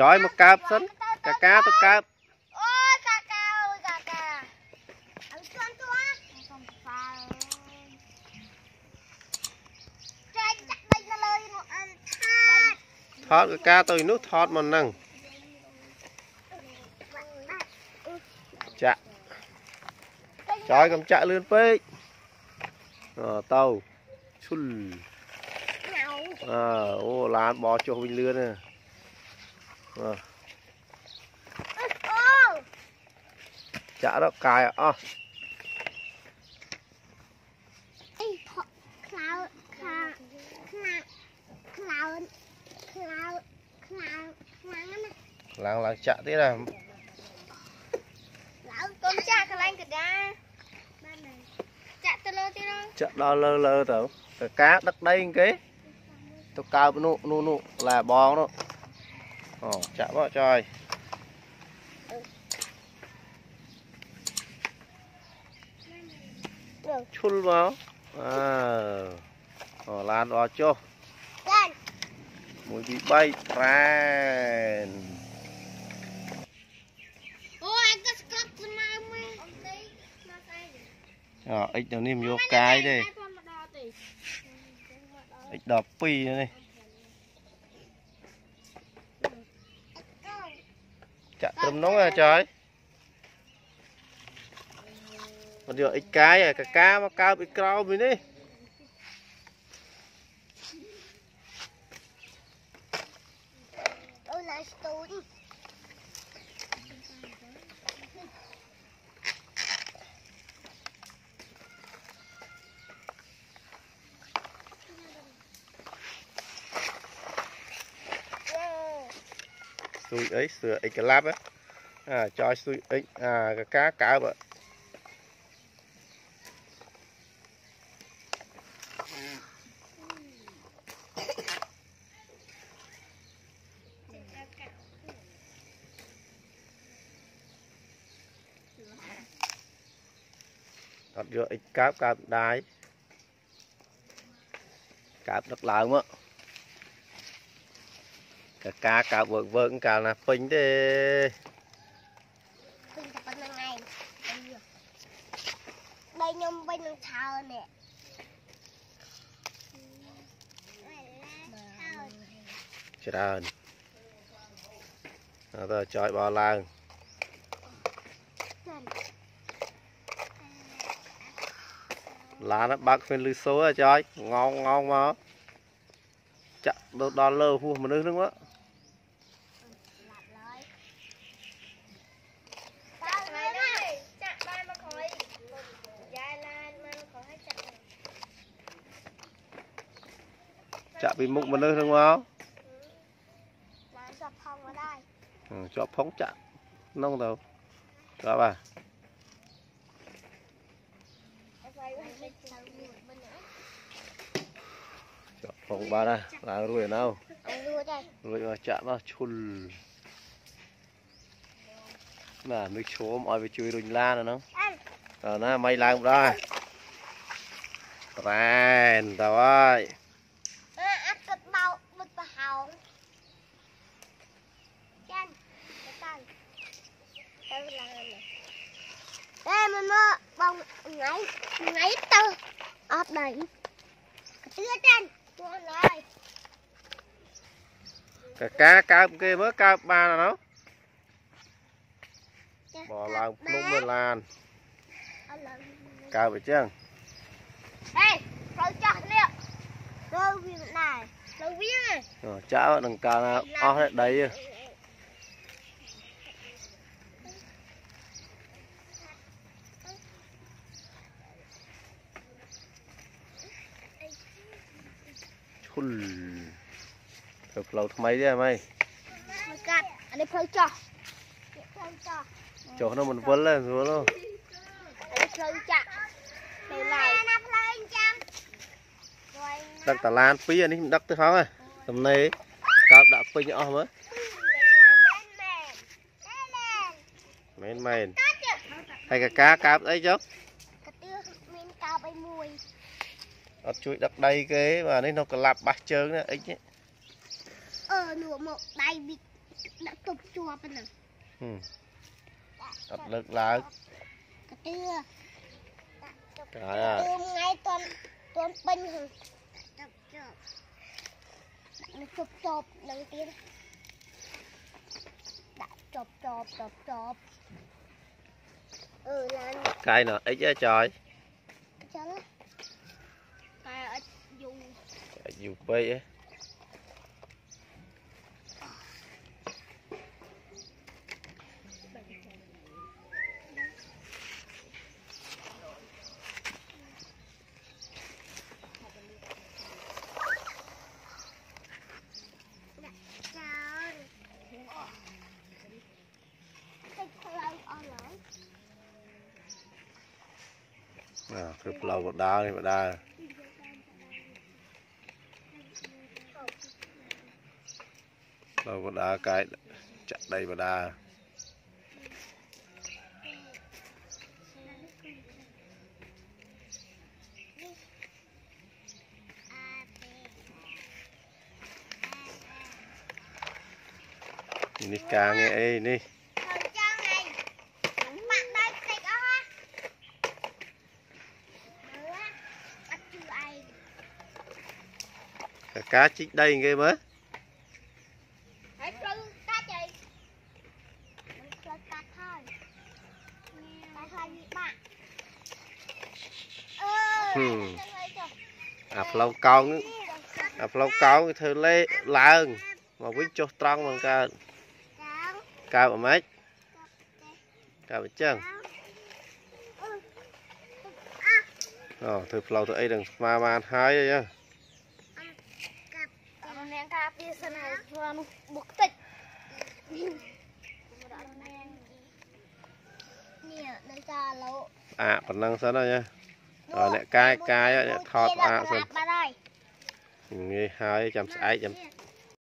ចយមកកើបសិនកាកាទៅកើបអូយកាកាអូយកាកាអើជន់ទួសុំហ្វាចេញចាក់ដេញទៅលើនោះអនថាថតកាកាទៅនោះថតមកនឹងចាក់ចយកុំចាក់លឿនពេកអទៅឈុលញ៉ៅអើអូឡានបោះចុះវិញលឿនណា អើអូចាក់ដល់កាយអស់អីផកខ្លោខ្លាខ្លាខ្លោខ្លោខ្លោខ្លាំងណាស់ឡើងឡើងចាក់ទៀតណាឡើងកុំចាក់កន្លែងកដាបានហើយចាក់ទៅលើទៀតហ្នឹងចាក់ដល់លើលើទៅកាកាដឹកដីគេទៅកើបនោះនោះនោះឡាបងនោះ អូចាក់មកចយ được ឈុលមកអើអូឡានអស់ចុះ lên 1 2 3រ៉ែន ôi anh có scott mà mà ông tí nó sai អអិចនៅនេះមិនយកកាយទេអិច12នេះ ចាក់ត្រឹមនោះហ៎ចយមិនយកអិចកាយហ៎កាកាមកកើបអិចក្រោមវិញនេះ ស្ទួយអីស្ទួយអិចកឡាប់ហ៎អាចយស្ទួយអិចអាកាកាកើបហ៎អត់យកអិចកើបកើបដាយកើបដឹកឡើងមក កាកាកើបវើកវើកកាលណាពេញទេ Mình tập bên này đây nhung bên thằng thờ nè ច្រើនអត់ទៅចយបោឡើងឡានបើកគ្មានលឺសូចយងងងងមកចាក់ទៅដល់លើហួសមនុស្សហ្នឹងមក ចាក់ពីមុខមនុស្សហ្នឹងមក Làm sập phòng ở đây អឺជាប់ផងចាក់ក្នុងទៅស្រាប់ហ่ะ Em quay qua bên tao mua bên nữa ជាប់ផងបាទណាឡើងរួចហើយនៅ Ông đưa đây រួចមកចាក់មកឈុលណានឹកឈោមឲ្យវាជួយរុញឡានអាហ្នឹង Anh តើណាមិនឡើងម្ដងរ៉ែនទៅហើយ Đây mà mơ bông ngáy ngáy tơ ọt đầy Tưa trên Con ơi កាកាកើបគេមើលកើបបានអានោះបោះឡើងភ្នំមើលឡានកើបអញ្ចឹង Ê, rồi cho nè Rồi viên này Rồi viên này អឺចាក់នឹងកាលណាអស់ទេដីហ៎ឈុល ធ្វើផ្លូវថ្មីទេអី Rồi cắt Anh đi phơi cho Phơi cho ចុះនោះមិនវិលទេស្រួលនោះ Anh đi phơi cho Phơi lại Nè, nè, phơi chăm Rồi ដឹកតាឡានពីរអានេះមិនដឹកទៅហោះហ៎ទំនេរកើបដាក់ពេញអស់មើល Lên nè Lên nè មែនមែន Cắt chứ ហើយកកាកើបអីចុះ Cắt tiêu Mình cao bay mùi អត់ជួយដឹកដីគេបាទនេះនៅកលាប់បាសជើងនេះអិចនេះ Ờ, nửa một đầy bịt ដាក់ទប់ជាប់ហ្នឹងអត់លើកឡើងកន្ទឿដាក់ទប់ហើយអាទឿថ្ងៃតន់តន់ពេញហ្នឹងទប់ជាប់ដាក់នៅទប់ជាប់នឹងទៀតដាក់ជាប់ជាប់ជាប់ជាប់អឺឡានកាយណោះអិចហ៎ចយចឹងតែអត់យូរអាចយូរពេកហ៎ ចោលតិចផ្លូវអស់ឡើយ ណាគឺផ្លូវបដានេះបដាផ្លូវបដាកាយចាក់ដីបដាអាពេនេះការងារអីនេះ លេឡើងមកវិញចុះត្រង់មកកើតចាំកើតអាម៉េចកើតអញ្ចឹងអូធ្វើផ្លូវទៅអីដល់ស្មាបានហើយអីហ៎ កាប់នាងការពារ សិនហើយព្រោះនោះបុកតិចនេះនៅចាឡូអាប៉ុណ្ណឹងសិនហើយណាអ่าអ្នកកាយកាយអ្នកថតផ្អាកសិនបាត់ហើយងាយហើយចាំស្អែកចាំនេះ